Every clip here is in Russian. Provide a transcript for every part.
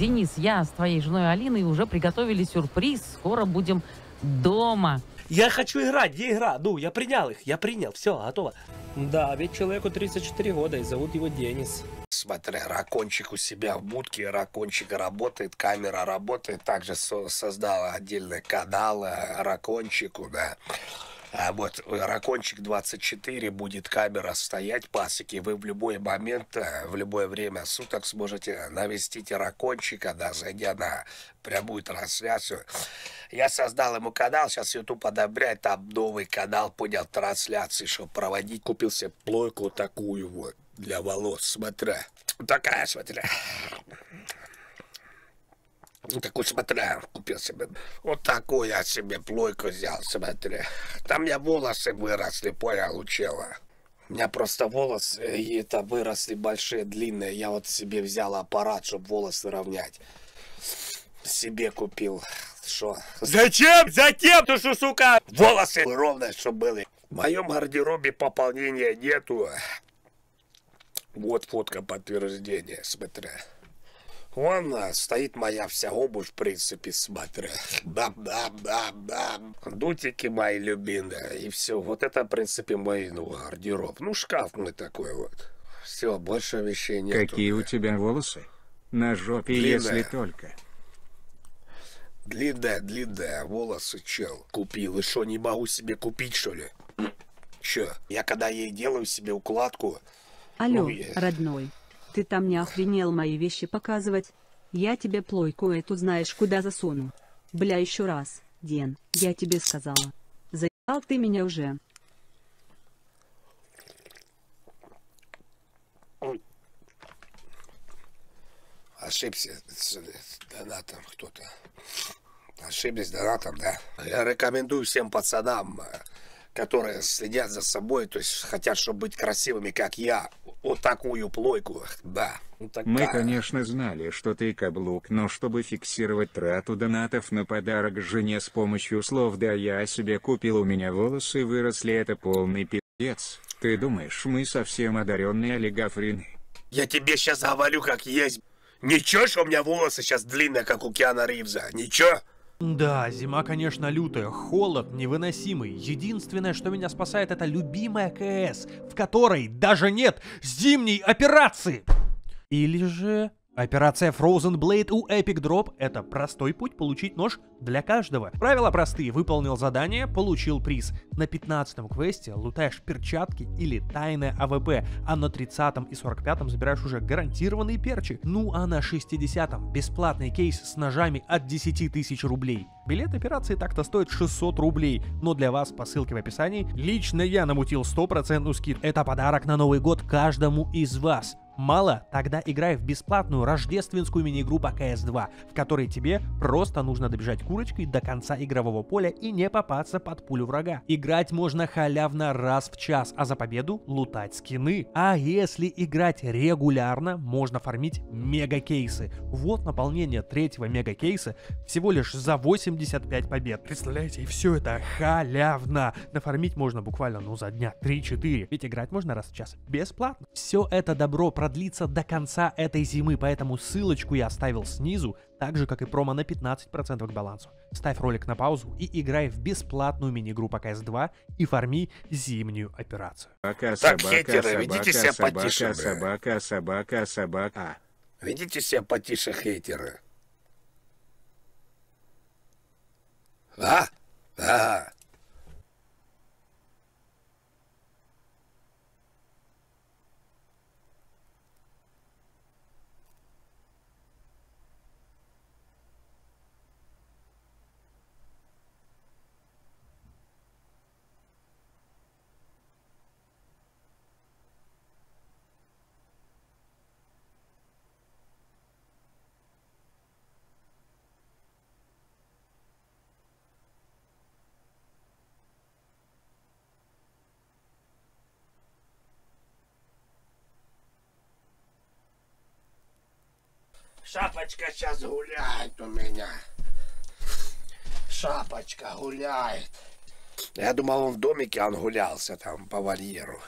Денис, я с твоей женой Алиной уже приготовили сюрприз. Скоро будем дома. Я хочу играть, где игра? Ну, я принял их, я принял, все, готово. Да, ведь человеку 34 года и зовут его Денис. Смотри, ракончик у себя в будке, ракончик работает, камера работает. Также со создала отдельный канал ракончику, да. А вот Ракончик 24 будет камера стоять, пасеки. Вы в любой момент, э, в любое время суток сможете навестить Ракончика, да, зайдя на прямую трансляцию. Я создал ему канал, сейчас YouTube одобряет, там новый канал, понял, трансляции, чтобы проводить. Купил себе плойку такую вот для волос, смотря. Такая, смотря. Ну, такой, смотря, купил себе. Вот такую я себе плойку взял, смотри. Там меня волосы выросли, понял, у чела. У меня просто волосы, и это выросли большие, длинные. Я вот себе взял аппарат, чтобы волосы равнять. Себе купил. Что? Зачем? Зачем? Ты что, сука? Волосы ровно, чтобы были. В моем гардеробе пополнения нету. Вот фотка подтверждения, смотря. Вон а, стоит моя вся обувь, в принципе, смотри. Бам-бам-бам-бам. Дутики мои любимые. И все. Вот это, в принципе, мой ну, гардероб. Ну, шкаф мой такой вот. Все, больше вещей нет. Какие у тебя волосы? На жопе, Длинная. если только. Длинная, длинная, волосы, чел. Купил. И что, не могу себе купить, что ли? Че? Я когда ей делаю себе укладку... Алло, ну, я- родной. Ты там не охренел мои вещи показывать? Я тебе плойку эту знаешь куда засуну. Бля, еще раз, Ден, я тебе сказала. Заебал ты меня уже. Ошибся с с донатом кто-то. Ошиблись донатом, да. Я рекомендую всем пацанам, э, которые следят за собой, то есть хотят, чтобы быть красивыми, как я, вот такую плойку, да. Вот такая. Мы, конечно, знали, что ты каблук, но чтобы фиксировать трату донатов на подарок жене с помощью слов «да я себе купил, у меня волосы выросли» это полный пиздец. Ты думаешь, мы совсем одаренные олигофрины? Я тебе сейчас говорю, как есть. Ничего, что у меня волосы сейчас длинные, как у Киану Ривза? Ничего? Да, зима, конечно, лютая, холод невыносимый. Единственное, что меня спасает, это любимая КС, в которой даже нет зимней операции. Или же... Операция Frozen Blade у Epic Drop — это простой путь получить нож для каждого. Правила простые. Выполнил задание, получил приз. На 15-м квесте лутаешь перчатки или тайное AWP, а на 30-м и 45-м забираешь уже гарантированные перчи. Ну а на 60-м бесплатный кейс с ножами от 10 тысяч рублей. Билет операции так-то стоит 600 рублей, но для вас по ссылке в описании лично я намутил 100% скид. Это подарок на Новый год каждому из вас. Мало? Тогда играй в бесплатную рождественскую мини-игру по CS2, в которой тебе просто нужно добежать курочкой до конца игрового поля и не попасться под пулю врага. Играть можно халявно раз в час, а за победу лутать скины. А если играть регулярно, можно фармить мега-кейсы. Вот наполнение третьего мега-кейса всего лишь за 85 побед. Представляете, и все это халявно. Нафармить можно буквально, ну, за дня 3-4. Ведь играть можно раз в час бесплатно. Все это добро продлится до конца этой зимы, поэтому ссылочку я оставил снизу, так же, как и промо на 15% к балансу. Ставь ролик на паузу и играй в бесплатную мини-игру по CS2 и фарми зимнюю операцию. Собака, Так, собака, хейтеры, ведите себя собака, потише, собака, бля. собака, собака, собака. Ведите себя потише, хейтеры. А? Ага. Шапочка сейчас гуляет у меня. Шапочка гуляет. Я думал, он в домике, он гулялся там по вольеру.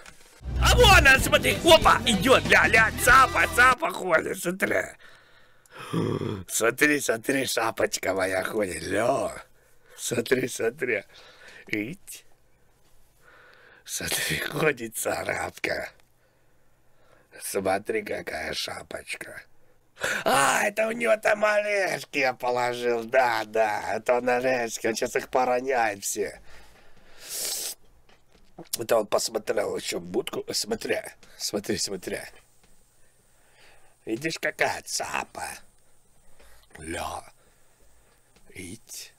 А вон он, смотри, опа, идет, ля-ля, цапа, цапа ходит, смотри. Смотри, смотри, шапочка моя ходит. Лё. Смотри, смотри. Ить. Смотри, ходит царапка. Смотри, какая шапочка. А, это у него там орешки я положил. Да, да, это он орешки. Он сейчас их пороняет все. Это он посмотрел еще будку. Смотря, смотри, смотря. Видишь, какая цапа. Ля. Ить.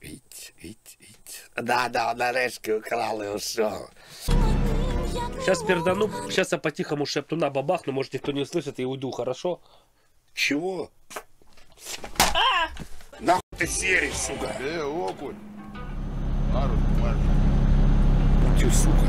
Ить, ить, ить. Да, да, он орешки украл и ушел. Сейчас пердану, сейчас я по-тихому шептуна бабахну, может никто не услышит и уйду, хорошо? Чего? Нахуй ты серый, сука. Э, окунь. Ты, сука.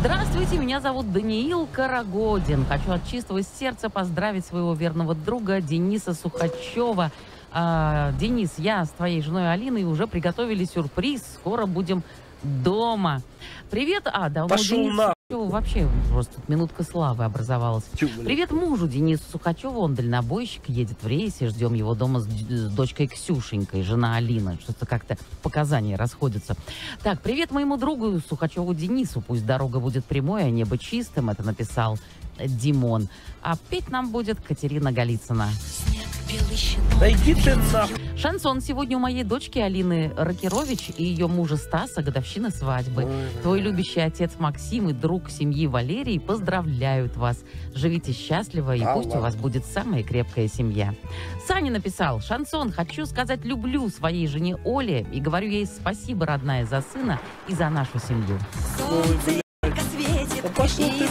Здравствуйте, меня зовут Даниил Карагодин. Хочу от чистого сердца поздравить своего верного друга Дениса Сухачева. А, Денис, я с твоей женой Алиной уже приготовили сюрприз. Скоро будем дома. Привет, а, да, у Пошел Дениса нахуй. Вообще просто минутка славы образовалась. Блин. Привет мужу Денису Сухачеву, он дальнобойщик, едет в рейсе, ждем его дома с, с дочкой Ксюшенькой, жена Алина. Что-то как-то показания расходятся. Так, привет моему другу Сухачеву Денису, пусть дорога будет прямой, а небо чистым, это написал Димон. А петь нам будет Катерина Голицына. Да иди ты нахуй. Шансон сегодня у моей дочки Алины Рокерович и ее мужа Стаса годовщина свадьбы. Твой любящий отец Максим и друг семьи Валерий поздравляют вас. Живите счастливо и Да пусть у ладно. вас будет самая крепкая семья. Саня написал, Шансон, хочу сказать люблю своей жене Оле и говорю ей спасибо, родная, за сына и за нашу семью. Да пошел ты.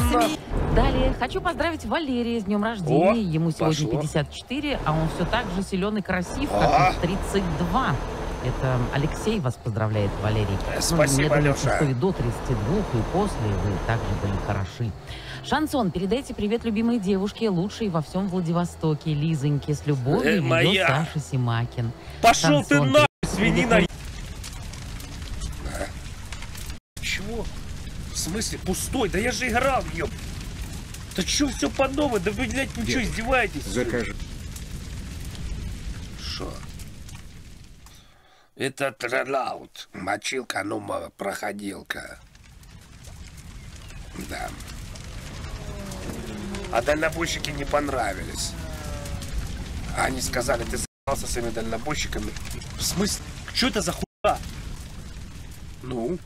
Далее хочу поздравить Валерия с днем рождения. О, Ему сегодня пошло. 54, а он все так же силен и красив, как А. и в 32. Это Алексей вас поздравляет, Валерий. Э, спасибо, мне думается, Леша. что и до 32, и после вы также были хороши. Шансон, передайте привет любимой девушке, лучшей во всем Владивостоке, Лизоньке, с любовью, Э, моя. Саша Симакин. Пошел ты Шансон, нахуй, привет. свинина. Смысле, пустой? Да я же играл, ёб. Да чё все по новой? Да вы, блядь, вы Дед, издеваетесь? Закажи. Шо? Это трелаут. Мочилка, ну, проходилка. Да. А дальнобойщики не понравились. Они сказали, ты заебался своими дальнобойщиками. В смысле? Что это за хуйня? Ну?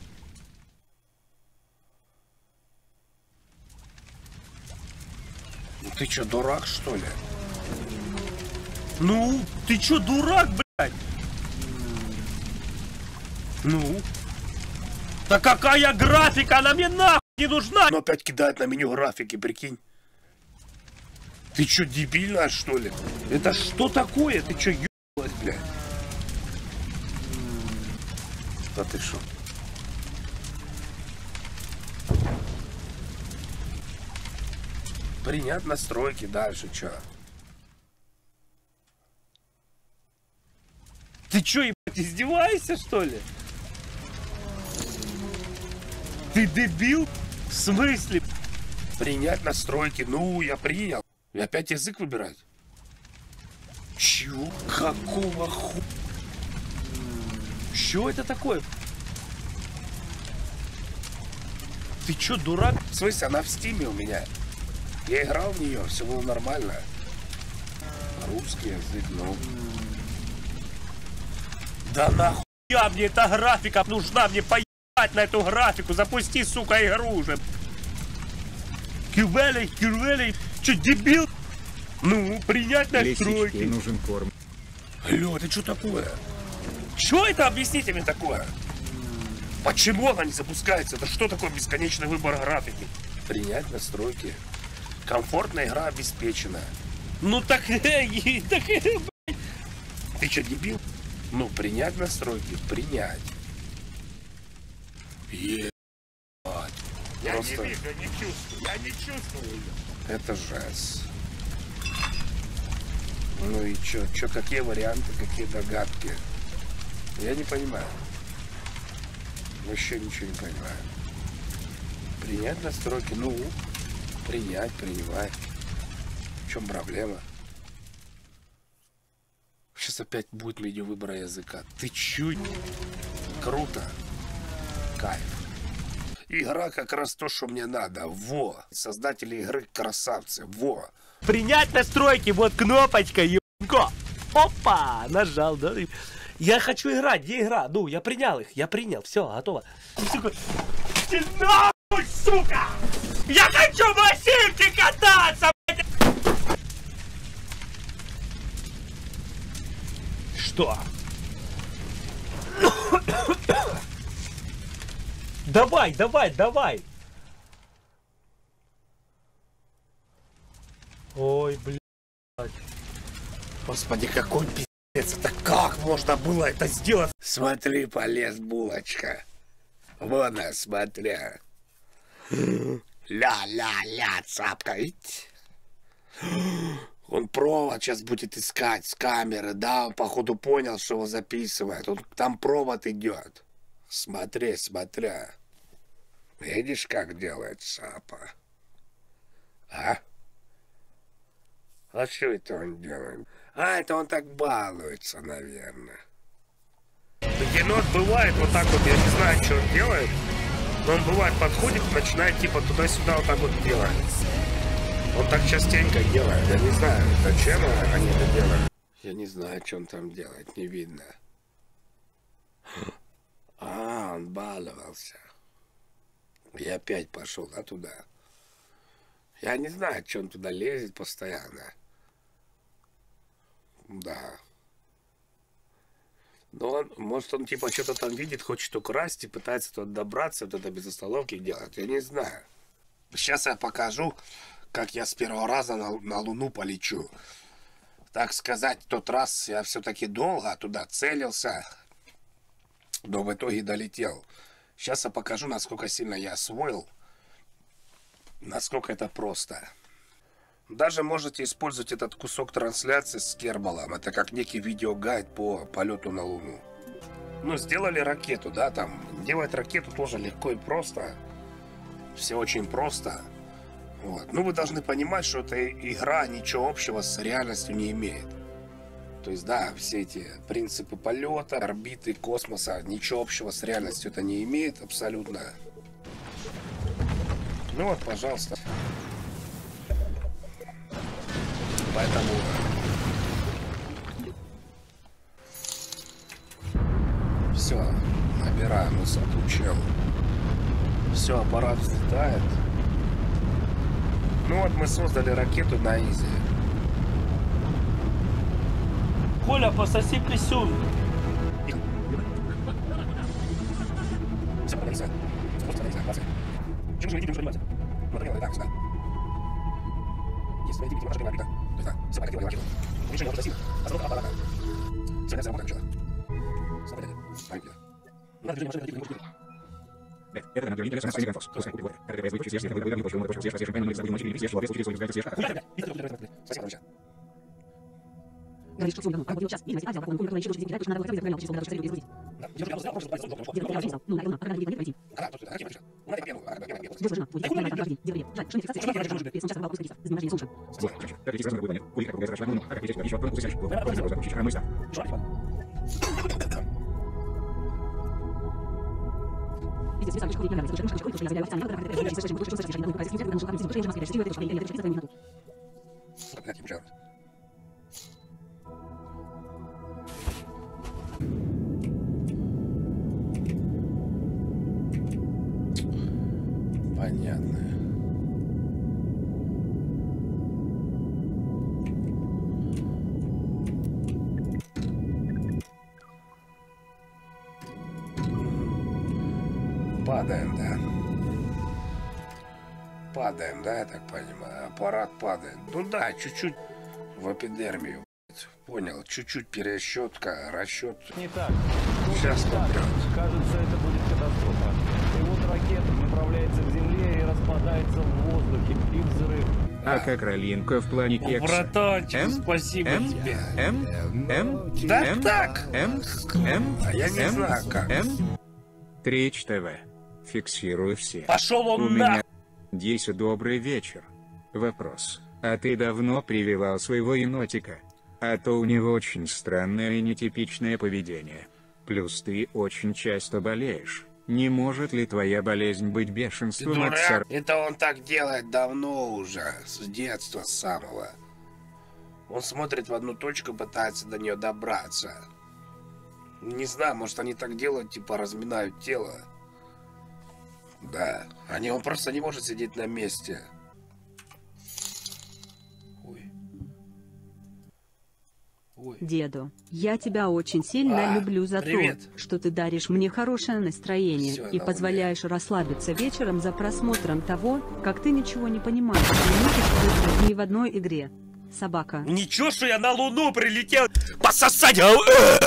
Ты чё, дурак, что ли? Ну, ты чё, дурак, блядь? Ну? Да какая графика? Она мне нахуй не нужна! Ну опять кидает на меню графики, прикинь. Ты чё, дебильная, что ли? Это что такое? Ты чё, ё... Ебать, блядь. Да ты шо? Принять настройки дальше, чё? Ты чё, ебать, издеваешься, что ли? Ты дебил? В смысле? Принять настройки. Ну, я принял. И опять язык выбирать. Чё? Какого ху... Что это такое? Ты чё, дурак? В смысле, она в стиме у меня. Я играл в нее, все было нормально. Русский язык, ну. Да нахуя мне эта графика нужна? Мне поебать на эту графику. Запусти, сука, игру уже. Кювелей, кювелей. Чё, дебил? Ну, принять Лисичке настройки. нужен корм. Алло, это что такое? Что это? Объясните мне такое. Почему она не запускается? Это что такое бесконечный выбор графики? Принять настройки. Комфортная игра обеспечена. Ну так, и- так, Ты что, дебил? Ну, принять настройки. Принять. Ебать. я Просто- не вижу, я не чувствую, я не чувствую ее. Это жесть. Ну и чё, чё, какие варианты, какие догадки? Я не понимаю. Вообще ничего не понимаю. Принять настройки, ну, принять, принимать. В чем проблема? Сейчас опять будет меню выбора языка. Ты чуть круто. Кайф. Игра как раз то, что мне надо. Во. Создатели игры красавцы. Во. Принять настройки, вот кнопочка, ебко. Опа, нажал, да? Я хочу играть, где игра? Ну, я принял их, я принял, все, готово. Сука, нахуй, сука! Я хочу в машинке кататься, блядь! Что? Давай, давай, давай! Ой, блядь. Господи, какой пиздец. Это как можно было это сделать? Смотри, полез булочка. Вон она, смотря. Ля-ля-ля, цапка. Он провод сейчас будет искать с камеры, да? Он, походу, понял, что его записывает. Он, там провод идет. Смотри, смотря. Видишь, как делает цапа? А? А что это он делает? А, это он так балуется, наверное. Енот бывает вот так вот, я не знаю, что он делает, но он бывает подходит, начинает типа туда-сюда вот так вот делать. Он так частенько делает, я не знаю, зачем они это делают. Я не знаю, что он там делает, не видно. А, он баловался. И опять пошел, да, туда. Я не знаю, что он туда лезет постоянно. Да. Но он, может, он типа что-то там видит, хочет украсть и пытается туда добраться, вот это без остановки делать. Я не знаю. Сейчас я покажу, как я с первого раза на, на Луну полечу. Так сказать, тот раз я все-таки долго туда целился, но в итоге долетел. Сейчас я покажу, насколько сильно я освоил, насколько это просто. Даже можете использовать этот кусок трансляции с Кербалом. Это как некий видеогайд по полету на Луну. Ну, сделали ракету, да, там. Делать ракету тоже легко и просто. Все очень просто. Вот. Ну, вы должны понимать, что эта игра ничего общего с реальностью не имеет. То есть, да, все эти принципы полета, орбиты, космоса, ничего общего с реальностью это не имеет абсолютно. Ну вот, пожалуйста. Поэтому... Все, набираем высоту, чел. Все, аппарат взлетает. Ну вот мы создали ракету на изи. Коля, пососи писюн. Чем? Ну. Есть, смотрите, видимо, машина No se puede hacer nada. No se puede hacer nada. Говоришь, что а вот час, видимо, отдел, он культурно еще потому что надо было число, даже без Да, я просто просто просто просто Дело не знал, ну, на а когда видно, пройти. А, то есть, ракета, у нас первую, а когда первую. Девушка жена, твой я на каждый день, Жаль, что не фиксация, что я хочу, если сейчас кусок с рождения солнца. Вот, короче, как здесь разговор будет, хули, как угроза шла, ну, а как здесь еще кусочек, вот, вот, вот, вот, вот, мысль. Что, типа? Пиздец, весь огонь, нравится, что школьник, что я заявляю, официально, когда я здесь слышим, что слышишь, я не могу, если я что там, если я жена, если я что я я я минуту. Сука, каким же? Понятно. Падаем, да. Падаем, да, я так понимаю. Аппарат падает. Ну да, чуть-чуть в эпидермию. Понял, чуть-чуть пересчетка, расчет. Не так. Сейчас попрет. Кажется, это будет катастрофа. И вот ракета направляется к Земле распадается в воздухе при взрыве. А как ролинка в плане кекса? Братанчик, М? спасибо М? тебе. М? М? Да М? так! М? М? А я не М? знаю как. М? Тречь ТВ. Фиксирую все. Пошел он У на... меня... Диса, добрый вечер. Вопрос. А ты давно прививал своего енотика? А то у него очень странное и нетипичное поведение. Плюс ты очень часто болеешь. Не может ли твоя болезнь быть бешенством Ты дурак? от сор... Это он так делает давно уже, с детства самого. Он смотрит в одну точку, пытается до нее добраться. Не знаю, может они так делают, типа разминают тело. Да, они он просто не может сидеть на месте. Ой. Деду, я тебя очень сильно а, люблю за привет. то, что ты даришь мне хорошее настроение Всё, и позволяешь умеет. расслабиться вечером за просмотром того, как ты ничего не понимаешь и в одной игре. Собака. Ничего, что я на Луну прилетел пососать! Э!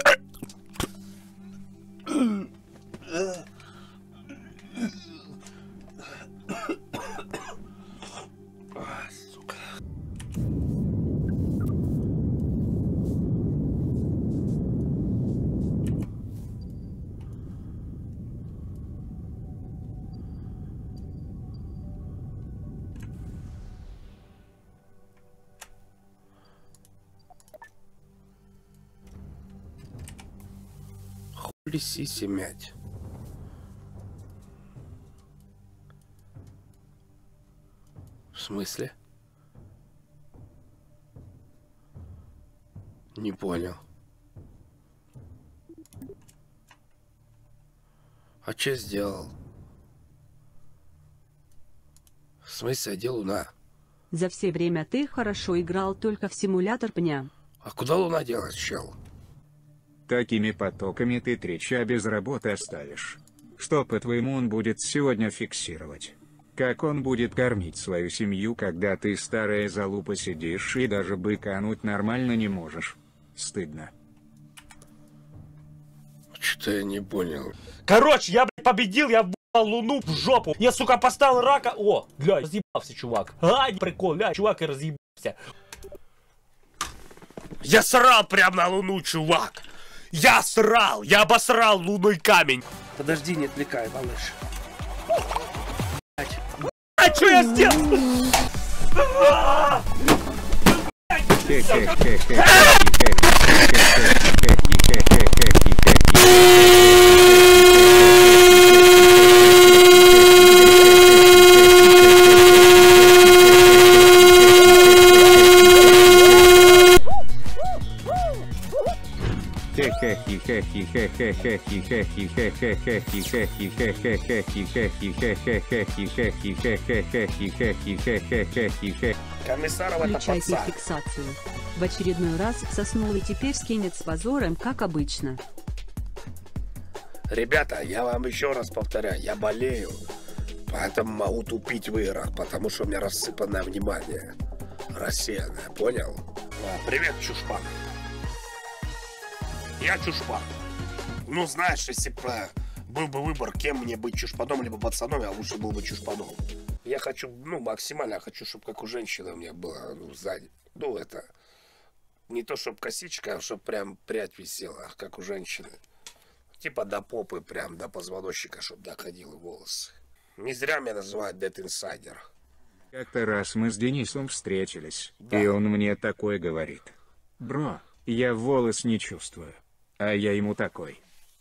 Записи семять. В смысле? Не понял. А что сделал? В смысле, а одел луна? За все время ты хорошо играл только в симулятор пня. А куда луна делась, чел? Такими потоками ты Трича без работы оставишь? Что, по-твоему, он будет сегодня фиксировать? Как он будет кормить свою семью, когда ты старая залупа сидишь и даже быкануть нормально не можешь? Стыдно. Что-то я не понял. Короче, я, блядь, победил, я въебал луну в жопу. Я, сука, поставил рака. О, бля, разъебался, чувак. А, прикол, бля, чувак, и разъебался. Я срал прям на луну, чувак. Я срал! Я обосрал лунный камень! Подожди, не отвлекай, малыш. А что я сделал? Тихо, Комиссаров Включайте пацан. фиксацию. В очередной раз Сосновый теперь скинет с позором, как обычно. Ребята, я вам еще раз повторяю, я болею. Поэтому могу тупить в играх, потому что у меня рассыпанное внимание. Рассеянное, понял? Привет, Чушпан. Я Чушпан. Ну, знаешь, если бы э, был бы выбор, кем мне быть чушпаном, либо пацаном, я лучше был бы чушпаном. Я хочу, ну, максимально хочу, чтобы как у женщины у меня было, ну, сзади. Ну, это не то, чтобы косичка, а чтобы прям прядь висела, как у женщины. Типа до попы, прям до позвоночника, чтобы доходило волосы. Не зря меня называют Dead Insider. Как-то раз мы с Денисом встретились, да. и он мне такое говорит. Бро, я волос не чувствую, а я ему такой.